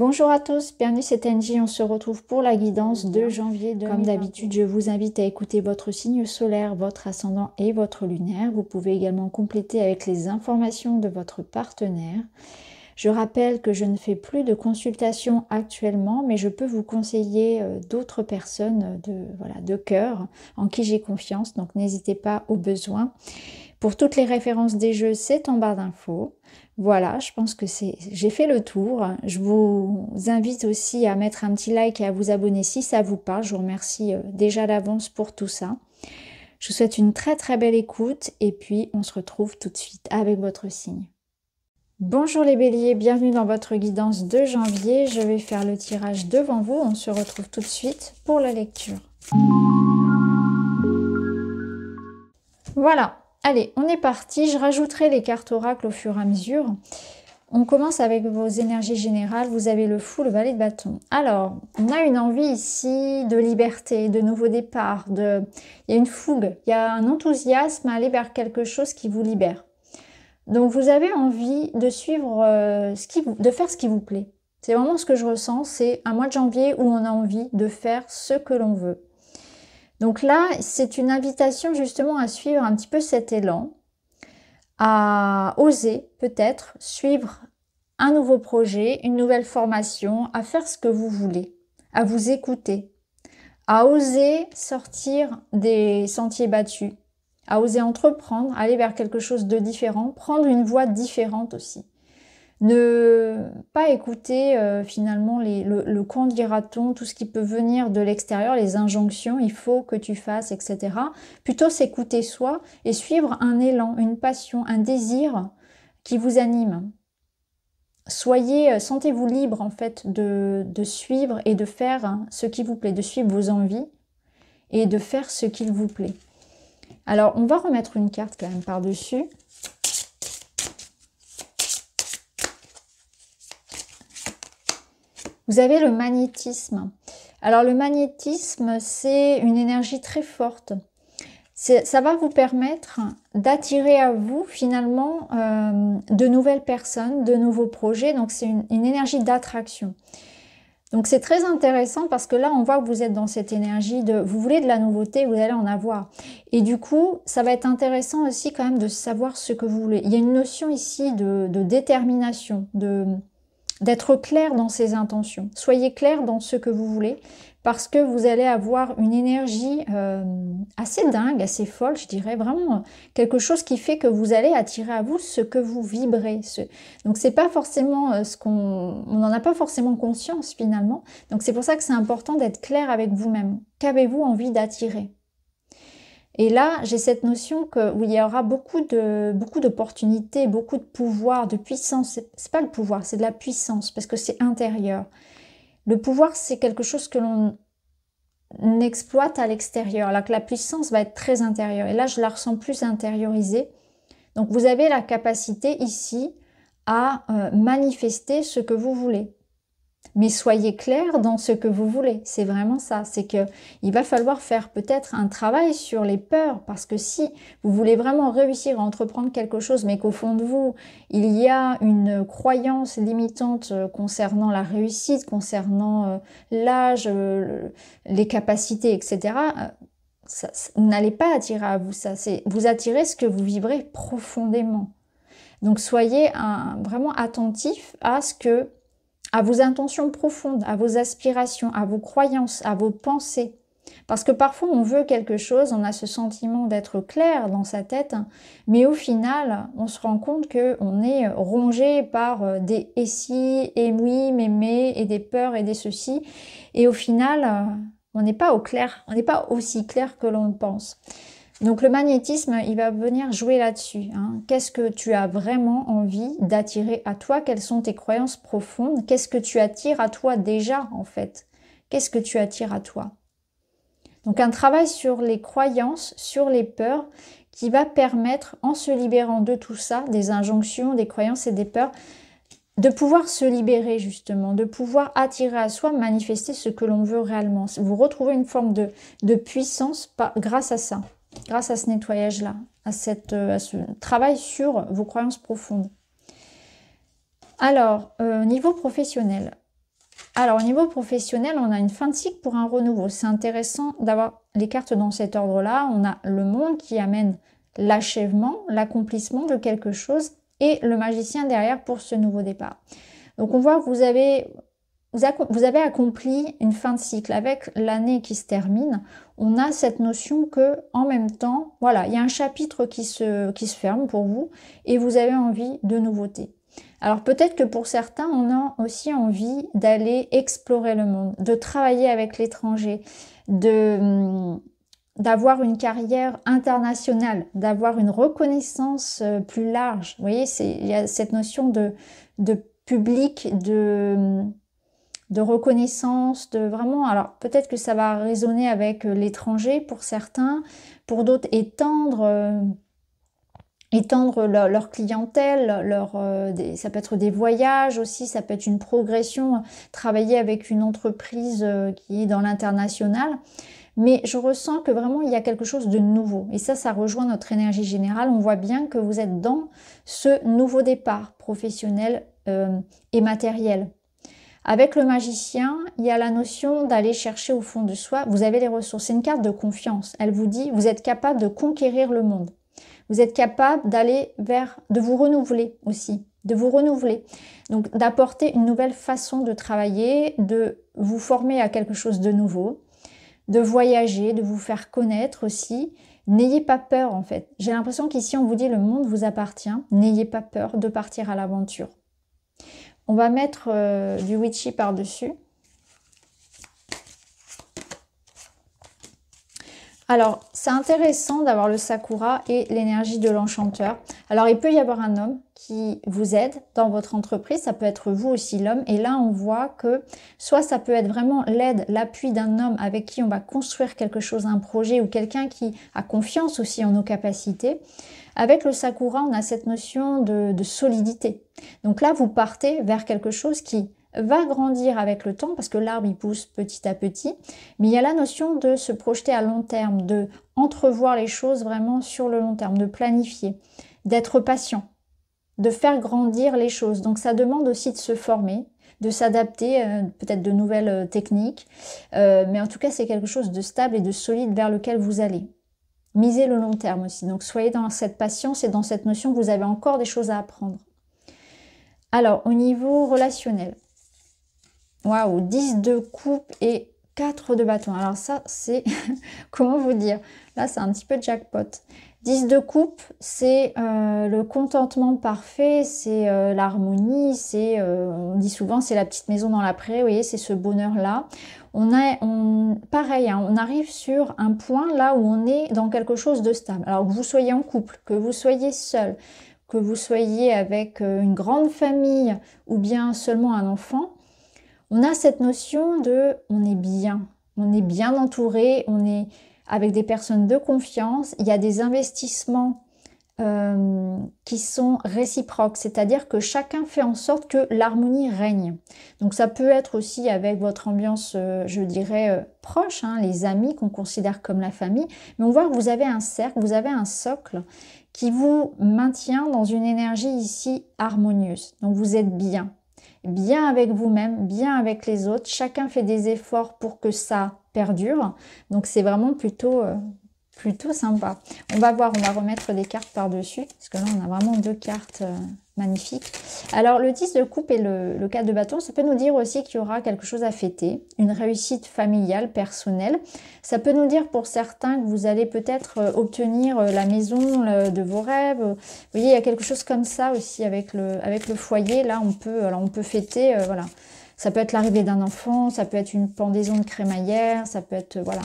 Bonjour à tous, bienvenue c'est Angie, on se retrouve pour la guidance de janvier. Comme d'habitude, je vous invite à écouter votre signe solaire, votre ascendant et votre lunaire. Vous pouvez également compléter avec les informations de votre partenaire. Je rappelle que je ne fais plus de consultation actuellement, mais je peux vous conseiller euh, d'autres personnes de, voilà, de cœur en qui j'ai confiance, donc n'hésitez pas au besoin. Pour toutes les références des jeux, c'est en barre d'infos. Voilà, je pense que c'est j'ai fait le tour. Je vous invite aussi à mettre un petit like et à vous abonner si ça vous parle. Je vous remercie euh, déjà d'avance pour tout ça. Je vous souhaite une très très belle écoute et puis on se retrouve tout de suite avec votre signe. Bonjour les béliers, bienvenue dans votre guidance de janvier. Je vais faire le tirage devant vous. On se retrouve tout de suite pour la lecture. Voilà, Allez, on est parti. Je rajouterai les cartes oracles au fur et à mesure. On commence avec vos énergies générales. Vous avez le fou, le valet de bâton. Alors, on a une envie ici de liberté, de nouveau départ. De... Il y a une fougue, il y a un enthousiasme à aller vers quelque chose qui vous libère. Donc, vous avez envie de suivre, euh, ce qui vous... de faire ce qui vous plaît. C'est vraiment ce que je ressens. C'est un mois de janvier où on a envie de faire ce que l'on veut. Donc là, c'est une invitation justement à suivre un petit peu cet élan, à oser peut-être suivre un nouveau projet, une nouvelle formation, à faire ce que vous voulez, à vous écouter, à oser sortir des sentiers battus, à oser entreprendre, aller vers quelque chose de différent, prendre une voie différente aussi. Ne pas écouter euh, finalement le, le quand dira-t-on, tout ce qui peut venir de l'extérieur, les injonctions, il faut que tu fasses, etc. Plutôt s'écouter soi et suivre un élan, une passion, un désir qui vous anime. Soyez, euh, sentez-vous libre en fait de, de suivre et de faire ce qui vous plaît, de suivre vos envies et de faire ce qu'il vous plaît. Alors, on va remettre une carte quand même par-dessus. Vous avez le magnétisme. Alors le magnétisme, c'est une énergie très forte. Ça va vous permettre d'attirer à vous finalement euh, de nouvelles personnes, de nouveaux projets. Donc c'est une, énergie d'attraction. Donc c'est très intéressant parce que là on voit que vous êtes dans cette énergie de vous voulez de la nouveauté, vous allez en avoir. Et du coup ça va être intéressant aussi quand même de savoir ce que vous voulez. Il y a une notion ici de détermination, de d'être clair dans ses intentions. Soyez clair dans ce que vous voulez parce que vous allez avoir une énergie euh, assez dingue, assez folle, je dirais vraiment quelque chose qui fait que vous allez attirer à vous ce que vous vibrez. Ce... Donc c'est pas forcément euh, ce qu'on, on n'en a pas forcément conscience finalement. Donc c'est pour ça que c'est important d'être clair avec vous-même. Qu'avez-vous envie d'attirer? Et là, j'ai cette notion que où il y aura beaucoup de beaucoup d'opportunités, beaucoup de pouvoir, de puissance. C'est pas le pouvoir, c'est de la puissance parce que c'est intérieur. Le pouvoir, c'est quelque chose que l'on exploite à l'extérieur, alors que la puissance va être très intérieure. Et là, je la ressens plus intériorisée. Donc, vous avez la capacité ici à euh, manifester ce que vous voulez. Mais soyez clair dans ce que vous voulez. C'est vraiment ça. C'est que il va falloir faire peut-être un travail sur les peurs parce que si vous voulez vraiment réussir à entreprendre quelque chose, mais qu'au fond de vous, il y a une croyance limitante euh, concernant la réussite, concernant euh, l'âge, euh, les capacités, etc., n'allez pas attirer à vous ça. Vous attirez ce que vous vibrez profondément. Donc soyez vraiment attentif à ce que à vos intentions profondes, à vos aspirations, à vos croyances, à vos pensées. Parce que parfois on veut quelque chose, on a ce sentiment d'être clair dans sa tête, mais au final on se rend compte qu'on est rongé par euh, des et si, et oui, mais mais, et des peurs et des ceci, et au final euh, on n'est pas au clair, on n'est pas aussi clair que l'on le pense. Donc le magnétisme, il va venir jouer là-dessus. Hein. Qu'est-ce que tu as vraiment envie d'attirer à toi? Quelles sont tes croyances profondes? Qu'est-ce que tu attires à toi déjà en fait? Qu'est-ce que tu attires à toi? Donc un travail sur les croyances, sur les peurs, qui va permettre, en se libérant de tout ça, des injonctions, des croyances et des peurs, de pouvoir se libérer justement, de pouvoir attirer à soi, manifester ce que l'on veut réellement. Vous retrouvez une forme de, de puissance grâce à ça grâce à ce nettoyage-là, à, euh, à ce travail sur vos croyances profondes. Alors, euh, niveau professionnel, Alors, au niveau professionnel, on a une fin de cycle pour un renouveau. C'est intéressant d'avoir les cartes dans cet ordre-là. On a le monde qui amène l'achèvement, l'accomplissement de quelque chose et le magicien derrière pour ce nouveau départ. Donc, on voit que vous avez, vous avez accompli une fin de cycle. Avec l'année qui se termine, on a cette notion que, en même temps, voilà, il y a un chapitre qui se, qui se ferme pour vous et vous avez envie de nouveautés. Alors peut-être que pour certains, on a aussi envie d'aller explorer le monde, de travailler avec l'étranger, de hum, d'avoir une carrière internationale, d'avoir une reconnaissance euh, plus large. Vous voyez, il y a cette notion de, de public, de, hum, de reconnaissance, de vraiment. Alors peut-être que ça va résonner avec euh, l'étranger pour certains, pour d'autres étendre. Euh, étendre leur, clientèle, leur, euh, ça peut être des voyages aussi, ça peut être une progression, travailler avec une entreprise qui est dans l'international. Mais je ressens que vraiment il y a quelque chose de nouveau. Et ça, ça rejoint notre énergie générale. On voit bien que vous êtes dans ce nouveau départ professionnel et matériel. Avec le magicien, il y a la notion d'aller chercher au fond de soi. Vous avez les ressources. C'est une carte de confiance. Elle vous dit, vous êtes capable de conquérir le monde. Vous êtes capable d'aller vers, de vous renouveler aussi, de vous renouveler. Donc d'apporter une nouvelle façon de travailler, de vous former à quelque chose de nouveau, de voyager, de vous faire connaître aussi. N'ayez pas peur en fait. J'ai l'impression qu'ici on vous dit le monde vous appartient. N'ayez pas peur de partir à l'aventure. On va mettre euh, du witchy par-dessus. Alors, c'est intéressant d'avoir le sakura et l'énergie de l'enchanteur. Alors, il peut y avoir un homme qui vous aide dans votre entreprise, ça peut être vous aussi l'homme. Et là, on voit que soit ça peut être vraiment l'aide, l'appui d'un homme avec qui on va construire quelque chose, un projet, ou quelqu'un qui a confiance aussi en nos capacités. Avec le sakura, on a cette notion de, solidité. Donc là, vous partez vers quelque chose qui va grandir avec le temps parce que l'arbre il pousse petit à petit, mais il y a la notion de se projeter à long terme, de entrevoir les choses vraiment sur le long terme, de planifier, d'être patient, de faire grandir les choses. Donc ça demande aussi de se former, de s'adapter, euh, peut-être de nouvelles euh, techniques, euh, mais en tout cas c'est quelque chose de stable et de solide vers lequel vous allez. Misez le long terme aussi. Donc soyez dans cette patience et dans cette notion que vous avez encore des choses à apprendre. Alors, au niveau relationnel, Waouh, 10 de coupe et 4 de bâton. Alors ça, c'est... comment vous dire? Là, c'est un petit peu jackpot. 10 de coupe, c'est euh, le contentement parfait, c'est euh, l'harmonie, c'est, euh, on dit souvent, c'est la petite maison dans la prairie, c'est ce bonheur-là. On a, on, pareil, hein, on arrive sur un point là où on est dans quelque chose de stable. Alors que vous soyez en couple, que vous soyez seul, que vous soyez avec une grande famille ou bien seulement un enfant, on a cette notion de on est bien, on est bien entouré, on est avec des personnes de confiance, il y a des investissements euh, qui sont réciproques, c'est-à-dire que chacun fait en sorte que l'harmonie règne. Donc ça peut être aussi avec votre ambiance, euh, je dirais, euh, proche, hein, les amis qu'on considère comme la famille, mais on voit que vous avez un cercle, vous avez un socle qui vous maintient dans une énergie ici harmonieuse. Donc vous êtes bien bien avec vous-même, bien avec les autres. Chacun fait des efforts pour que ça perdure. Donc c'est vraiment plutôt, euh, plutôt sympa. On va voir, on va remettre des cartes par-dessus, parce que là on a vraiment deux cartes euh, magnifiques. Alors le 10 de coupe et le, le 4 de bâton, ça peut nous dire aussi qu'il y aura quelque chose à fêter, une réussite familiale, personnelle. Ça peut nous dire pour certains que vous allez peut-être euh, obtenir la maison de vos rêves. Vous voyez, il y a quelque chose comme ça aussi avec le, avec le foyer. Là, on peut, alors on peut fêter, voilà. Ça peut être l'arrivée d'un enfant, ça peut être une pendaison de crémaillère, ça peut être, voilà,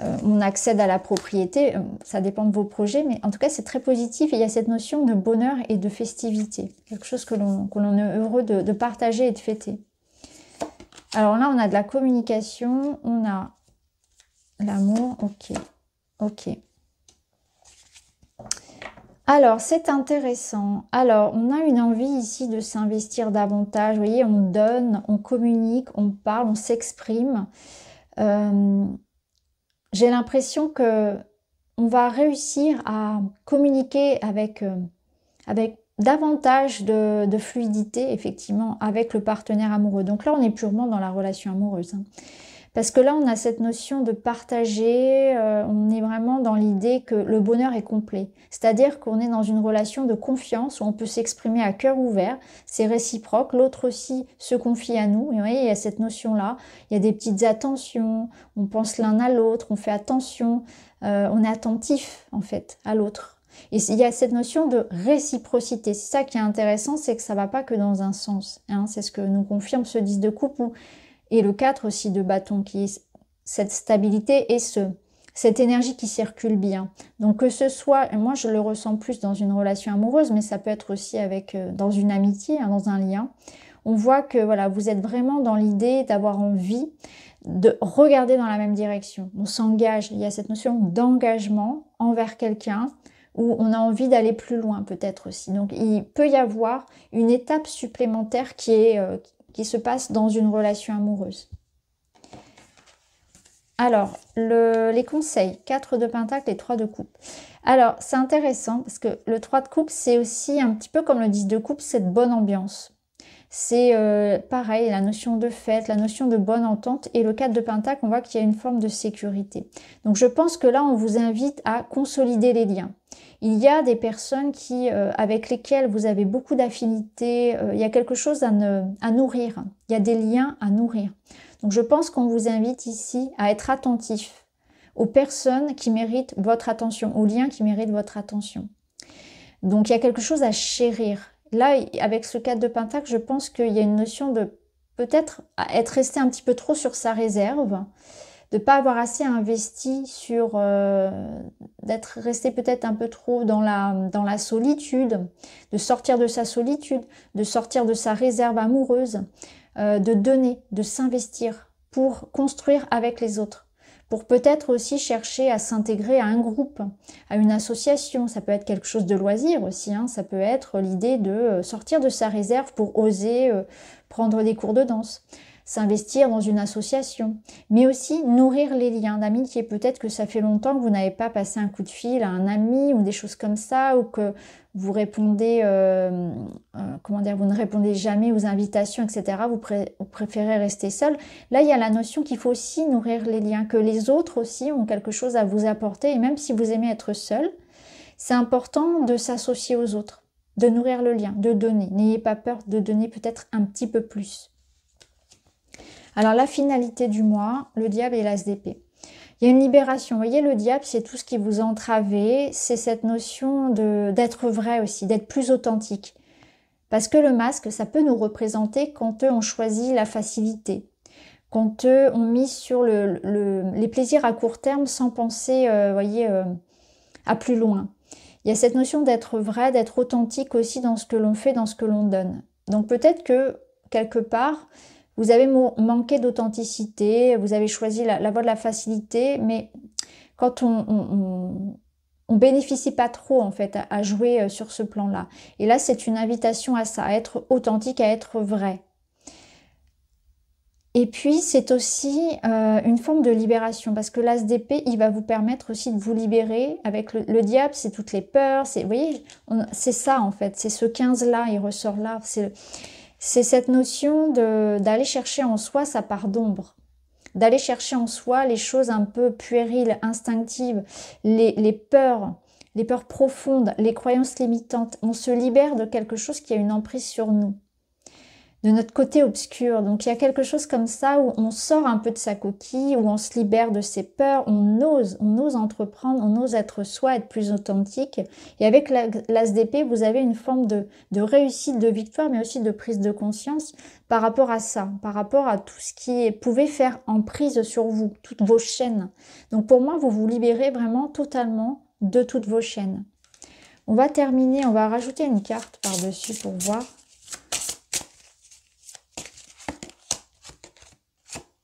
euh, on accède à la propriété, euh, ça dépend de vos projets, mais en tout cas c'est très positif et il y a cette notion de bonheur et de festivité, quelque chose que l'on est heureux de, de, partager et de fêter. Alors là on a de la communication, on a l'amour, ok, ok. Alors, c'est intéressant. Alors, on a une envie ici de s'investir davantage. Vous voyez, on donne, on communique, on parle, on s'exprime. Euh, j'ai l'impression que on va réussir à communiquer avec, euh, davantage de, fluidité, effectivement, avec le partenaire amoureux. Donc là, on est purement dans la relation amoureuse. Hein. Parce que là, on a cette notion de partager, euh, on est vraiment dans l'idée que le bonheur est complet. C'est-à-dire qu'on est dans une relation de confiance où on peut s'exprimer à cœur ouvert, c'est réciproque, l'autre aussi se confie à nous. Et vous voyez, il y a cette notion-là, il y a des petites attentions, on pense l'un à l'autre, on fait attention, euh, on est attentif en fait à l'autre. Et il y a cette notion de réciprocité. C'est ça qui est intéressant, c'est que ça va pas que dans un sens. Hein. C'est ce que nous confirme ce 10 de coupe où et le 4 aussi de bâton, qui est cette stabilité et ce, cette énergie qui circule bien. Donc que ce soit, moi je le ressens plus dans une relation amoureuse, mais ça peut être aussi avec euh, dans une amitié, hein, dans un lien. On voit que voilà, vous êtes vraiment dans l'idée d'avoir envie de regarder dans la même direction. On s'engage, il y a cette notion d'engagement envers quelqu'un où on a envie d'aller plus loin peut-être aussi. Donc il peut y avoir une étape supplémentaire qui est, euh, qui se passe dans une relation amoureuse. Alors, les conseils, 4 de pentacle et 3 de coupe. Alors, c'est intéressant parce que le 3 de coupe, c'est aussi un petit peu comme le 10 de coupe, cette bonne ambiance. C'est euh, pareil, la notion de fête, la notion de bonne entente. Et le 4 de pentacle, on voit qu'il y a une forme de sécurité. Donc, je pense que là, on vous invite à consolider les liens. Il y a des personnes euh, avec lesquelles vous avez beaucoup d'affinités, euh, il y a quelque chose à, à nourrir, il y a des liens à nourrir. Donc je pense qu'on vous invite ici à être attentif aux personnes qui méritent votre attention, aux liens qui méritent votre attention. Donc il y a quelque chose à chérir. Là, avec ce cadre de Pentacle, je pense qu'il y a une notion de peut-être être resté un petit peu trop sur sa réserve de pas avoir assez investi sur euh, d'être resté peut-être un peu trop dans la dans la solitude, de sortir de sa solitude, de sortir de sa réserve amoureuse, euh, de donner, de s'investir pour construire avec les autres pour peut-être aussi chercher à s'intégrer à un groupe, à une association. Ça peut être quelque chose de loisir aussi. Hein. Ça peut être l'idée de euh, sortir de sa réserve pour oser prendre des cours de danse s'investir dans une association, mais aussi nourrir les liens d'amitié. Peut-être que ça fait longtemps que vous n'avez pas passé un coup de fil à un ami ou des choses comme ça, ou que vous répondez, euh, euh, comment dire, vous ne répondez jamais aux invitations, etc. Vous, préférez rester seul. Là, il y a la notion qu'il faut aussi nourrir les liens, que les autres aussi ont quelque chose à vous apporter, et même si vous aimez être seul, c'est important de s'associer aux autres, de nourrir le lien, de donner. N'ayez pas peur de donner peut-être un petit peu plus. Alors la finalité du mois, le diable et l'as d'épée. Il y a une libération. Vous voyez, le diable, c'est tout ce qui vous entravé, c'est cette notion d'être vrai aussi, d'être plus authentique. Parce que le masque, ça peut nous représenter quand eux ont choisi la facilité, quand eux ont mis sur les plaisirs à court terme sans penser, euh, voyez, euh, à plus loin. Il y a cette notion d'être vrai, d'être authentique aussi dans ce que l'on fait, dans ce que l'on donne. Donc peut-être que quelque part, vous avez manqué d'authenticité, vous avez choisi la, voie de la facilité, mais quand on, on, bénéficie pas trop en fait à, jouer euh, sur ce plan-là. Et là, c'est une invitation à ça, à être authentique, à être vrai. Et puis, c'est aussi euh, une forme de libération, parce que l'as d'épée, il va vous permettre aussi de vous libérer. Avec le, diable, c'est toutes les peurs, c'est, voyez, c'est ça en fait, c'est ce 15-là, il ressort là. C'est c'est cette notion d'aller chercher en soi sa part d'ombre, d'aller chercher en soi les choses un peu puériles, instinctives, les, les peurs, les peurs profondes, les croyances limitantes. On se libère de quelque chose qui a une emprise sur nous de notre côté obscur. Donc il y a quelque chose comme ça où on sort un peu de sa coquille, où on se libère de ses peurs, on ose, on ose entreprendre, on ose être soi, être plus authentique. Et avec l'as d'épée, vous avez une forme de, de réussite, de victoire, mais aussi de prise de conscience par rapport à ça, par rapport à tout ce qui pouvait faire emprise sur vous, toutes vos chaînes. Donc pour moi, vous vous libérez vraiment totalement de toutes vos chaînes. On va terminer, on va rajouter une carte par-dessus pour voir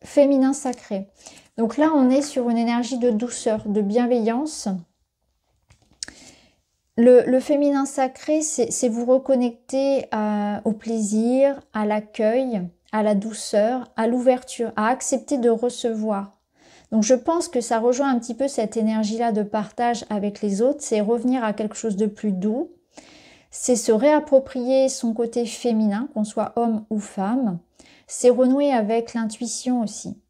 féminin sacré. Donc là, on est sur une énergie de douceur, de bienveillance. Le, féminin sacré, c'est vous reconnecter au plaisir, à l'accueil, à la douceur, à l'ouverture, à accepter de recevoir. Donc je pense que ça rejoint un petit peu cette énergie-là de partage avec les autres, c'est revenir à quelque chose de plus doux. c'est se réapproprier son côté féminin, qu'on soit homme ou femme. C'est renouer avec l'intuition aussi.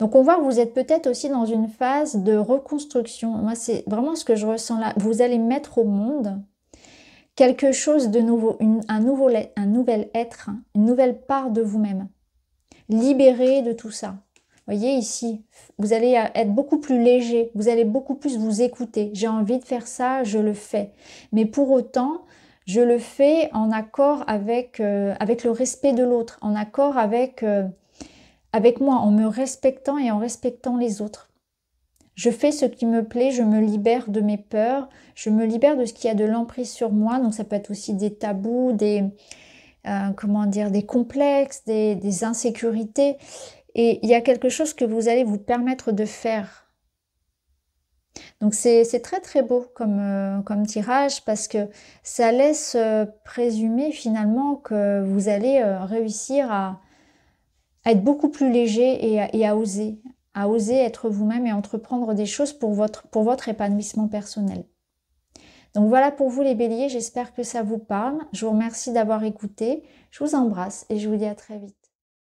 Donc on voit que vous êtes peut-être aussi dans une phase de reconstruction. Moi, c'est vraiment ce que je ressens là. Vous allez mettre au monde quelque chose de nouveau, un, nouveau, un nouvel être, une nouvelle part de vous-même. Libéré de tout ça. Voyez ici, vous allez être beaucoup plus léger, vous allez beaucoup plus vous écouter. J'ai envie de faire ça, je le fais. Mais pour autant, je le fais en accord avec, euh, avec le respect de l'autre, en accord avec, euh, avec moi, en me respectant et en respectant les autres. Je fais ce qui me plaît, je me libère de mes peurs, je me libère de ce qui a de l'emprise sur moi. Donc ça peut être aussi des tabous, des euh, comment dire, des complexes, des insécurités. Et il y a quelque chose que vous allez vous permettre de faire. Donc c'est très très beau comme, euh, comme tirage parce que ça laisse euh, présumer finalement que vous allez réussir à, être beaucoup plus léger et à oser, à oser être vous-même et entreprendre des choses pour votre, pour votre épanouissement personnel. Donc voilà pour vous les béliers, j'espère que ça vous parle. Je vous remercie d'avoir écouté, je vous embrasse et je vous dis à très vite.